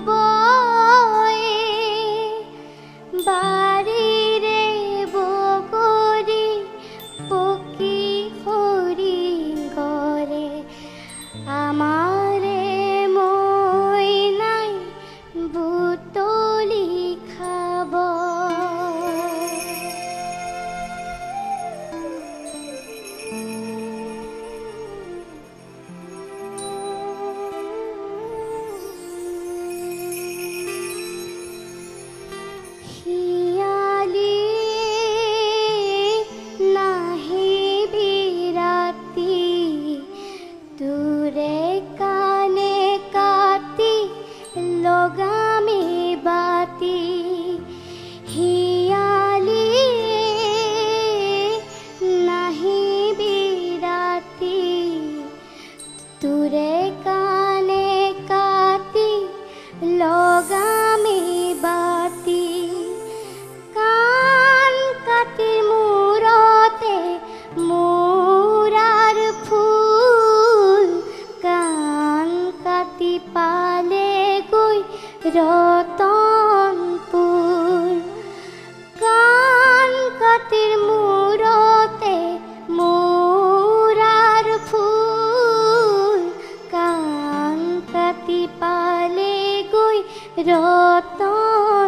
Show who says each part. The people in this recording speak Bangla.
Speaker 1: boy. তুরে কানে কাতি লগামি বাতি। কান কাতি মুরতে মুরার ফুল। কান কাতি পালে গই রতনপুর কান কাতির রতনপুর